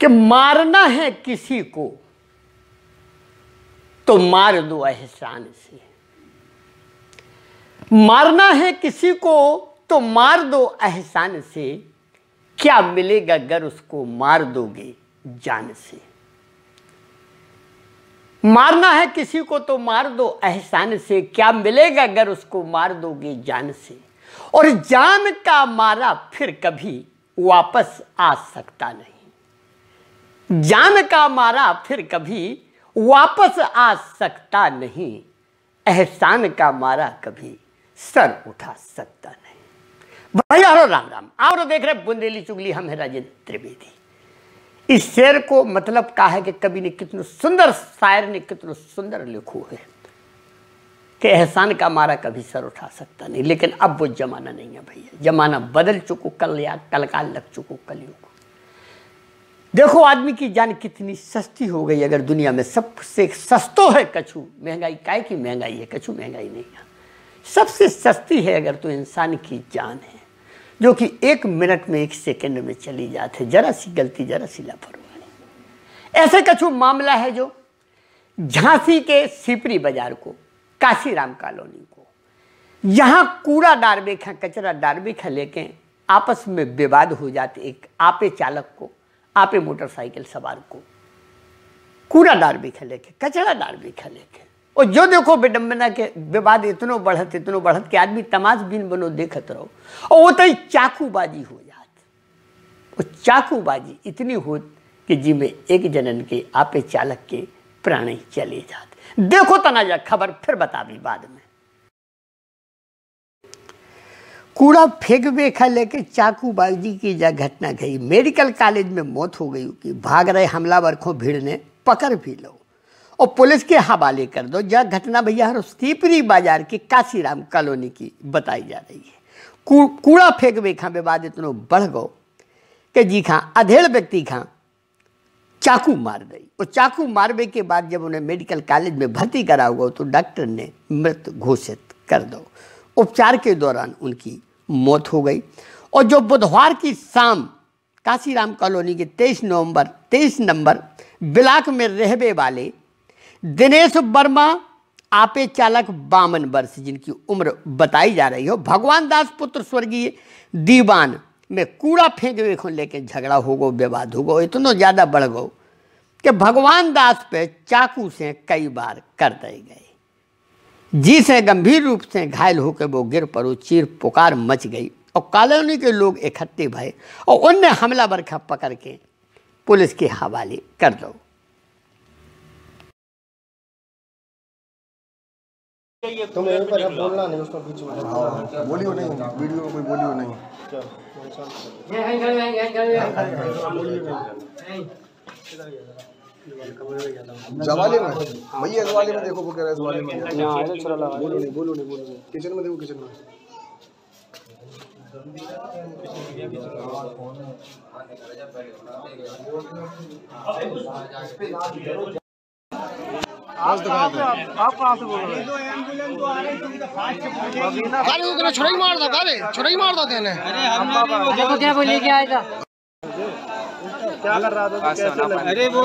कि मारना है किसी को तो मार दो एहसान से। मारना है किसी को तो मार दो एहसान से। क्या मिलेगा अगर उसको मार दोगे जान से? मारना है किसी को तो मार दो, एहसान से क्या मिलेगा अगर उसको मार दोगे जान से? और जान का मारा फिर कभी वापस आ सकता नहीं। जान का मारा फिर कभी वापस आ सकता नहीं। एहसान का मारा कभी सर उठा सकता नहीं। भैया राम राम आप देख रहे बुंदेली चुगली हम है राजेंद्र त्रिवेदी। इस शेर को मतलब कहा है कि कवि ने कितने सुंदर शायर ने कितने सुंदर लिखो है। कि एहसान का मारा कभी सर उठा सकता नहीं। लेकिन अब वो जमाना नहीं है भैया। जमाना बदल चुको, कल या कल काल लग चुको कलयुग देखो आदमी की जान कितनी सस्ती हो गई अगर दुनिया में सबसे सस्तो है कछू। महँगाई काय की महँगाई है, कछू महँगाई नहीं है। सबसे सस्ती है अगर तो इंसान की जान है। जो कि एक मिनट में, एक सेकंड में चली जाते जरा सी गलती, जरा सी लापरवाही। ऐसे कछु मामला है जो झांसी के सिपरी बाज़ार को, काशीराम कॉलोनी को। यहाँ कूड़ा डारबेक है, कचरा डारबेक है लेके आपस में विवाद हो जाते एक आपे चालक को, आपे मोटरसाइकिल सवार को। कूड़ा डारबेक है लेके कचरा डारबेक है लेके और जो देखो विडम्बना के विवाद इतनो बढ़त इतनो बढ़त कि आदमी तमाश बिन बनो देखत रहो। और वो तो चाकूबाजी हो जात। वो चाकूबाजी इतनी हो कि जी में एक जनन के आपे चालक के प्राण ही चले जाते। देखो तनाजा खबर फिर बता भी बाद में। कूड़ा फेंकवे खा लेके चाकूबाजी की जा घटना गई मेडिकल कॉलेज में मौत हो गई कि भाग रहे हमलावर को भीड़ ने पकड़ भी लो। और पुलिस के हवाले कर दो। यह घटना भैया हर सीपरी बाज़ार की काशीराम कॉलोनी की बताई जा रही है। कूड़ा फेंक वे खां विवाद इतनो बढ़ गो कि जी खां, अधेड़ व्यक्ति खां चाकू मार गई। और चाकू मारवे के बाद जब उन्हें मेडिकल कॉलेज में भर्ती करा हुआ तो डॉक्टर ने मृत घोषित कर दो। उपचार के दौरान उनकी मौत हो गई। और जो बुधवार की शाम काशीराम कॉलोनी के तेईस नवंबर, तेईस नंबर ब्लॉक में रहने वाले दिनेश वर्मा, आपे चालक बावन वर्ष, जिनकी उम्र बताई जा रही हो। भगवान दास पुत्र स्वर्गीय दीवान, में कूड़ा फेंक को लेके झगड़ा हो गो विवाद हो गो इतना ज़्यादा बढ़ गो कि भगवान दास पे चाकू से कई बार कर दे गए। जिसे गंभीर रूप से घायल होकर वो गिर पड़ो, चीर पुकार मच गई और कॉलोनी के लोग इकट्ठे भये और उनने हमला बरखा पकड़ के पुलिस के हवाले कर दो। तुम यहीं पर अब बोलना नहीं उसको बीच में हाँ बोलियो नहीं वीडियो में कोई बोलियो नहीं। जवाले में? भैया जवाले में देखो वो कह रहा है जवाले में। बोलो नहीं बोलो नहीं बोलो नहीं। किचन में देखो किचन में। अरे वो कहना छुड़ाई मार दो अरे छुड़ाई मार दो देखो क्या बोलिए क्या आएगा? क्या कर रहा था अरे वो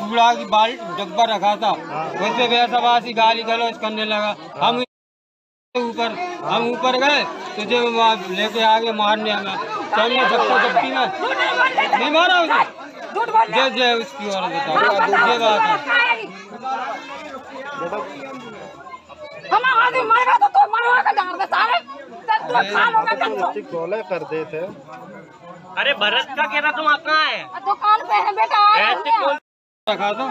कूड़ा की बाल डब्बा रखा था। उसपे बेसवासी गाली गलौज करने लगा। हम ऊपर हम ऊपर गए तो जब लेके आगे मारने हमें तो हमने झपटा झपटी में नहीं मारा उसे। जय जय उसकी और बताओ। ये बात है हम मारेगा तो तू मरवा के डाल दे सारे। तू खा लोगे कंचो गोले कर दे थे। अरे भरत का कह रहा तुम कहाँ है। दुकान पे है बेटा आए रखा था?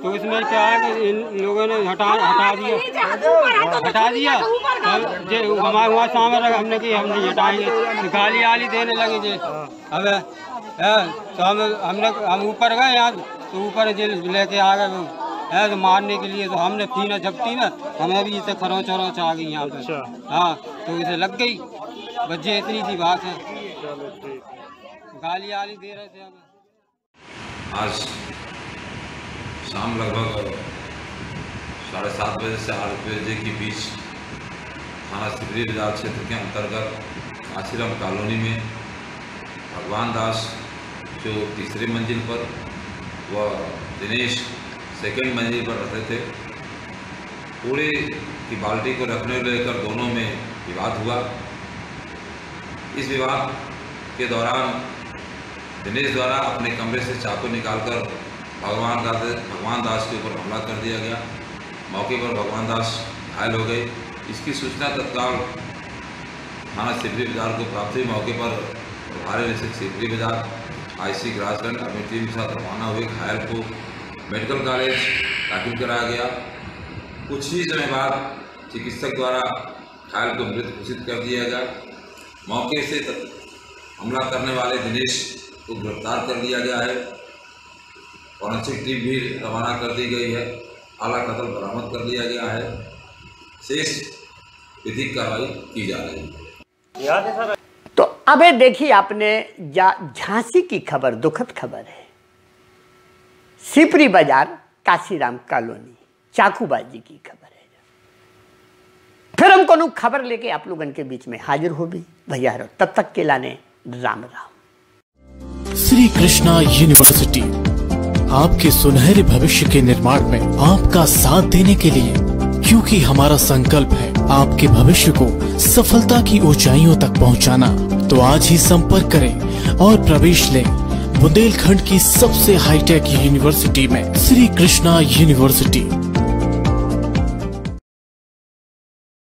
तो इसमें क्या है कि इन लोगों ने हटा हटा दिया। हटा दिया। हम जे हमारे वहाँ सामने रखा हमने कि हम नहीं हटाएँगे। गाली आली देने लगे जे। अब है, तो हम हमने हम ऊपर गए यहाँ तो ऊपर जेल लेके आ गए है तो मारने के लिए तो हमने पीना झपटी ना हमें भी इसे खरोच वरोच आ गई यहाँ पे। हाँ तो इसे लग गई बच्चे इतनी सी बात है। गाली आली दे रहे थे हमें। आज शाम लगभग साढ़े सात बजे से आठ बजे के बीच थाना सिवरी बाज़ार क्षेत्र के अंतर्गत काशीराम कॉलोनी में भगवान दास जो तीसरी मंजिल पर व दिनेश सेकंड मंजिल पर रहते थे। कूड़े की बाल्टी को रखने लेकर दोनों में विवाद हुआ। इस विवाद के दौरान दिनेश द्वारा अपने कमरे से चाकू निकालकर भगवान दास भगवान दास के ऊपर हमला कर दिया गया। मौके पर भगवान दास घायल हो गए। इसकी सूचना तत्काल थाना सिवरी बाज़ार को प्राप्त हुई। मौके पर प्रभारी निरीक्षक सिवरी बाज़ार आईसी अपनी टीम के साथ रवाना हुए घायल को मेडिकल कॉलेज दाखिल कराया गया। कुछ ही समय बाद चिकित्सक द्वारा घायल को मृत घोषित कर दिया गया। मौके से हमला करने वाले दिनेश को गिरफ़्तार कर लिया गया है फॉरेंसिक टीम भी रवाना कर दी गई है। आला कतल बरामद कर लिया गया है। शेष विधिक कार्रवाई की जा रही है। अबे देखिए आपने झांसी की खबर, दुखद खबर है। सिपरी बाज़ार, काशीराम कॉलोनी, चाकूबाजी की खबर है। फिर हम कोनो खबर लेके आप लोगन के बीच में हाजिर हो भी। भैया तब तक के लाने राम राम। श्री कृष्णा यूनिवर्सिटी, आपके सुनहरे भविष्य के निर्माण में आपका साथ देने के लिए क्योंकि हमारा संकल्प है आपके भविष्य को सफलता की ऊंचाइयों तक पहुंचाना। तो आज ही संपर्क करें और प्रवेश लें बुंदेलखंड की सबसे हाईटेक यूनिवर्सिटी में, श्री कृष्णा यूनिवर्सिटी।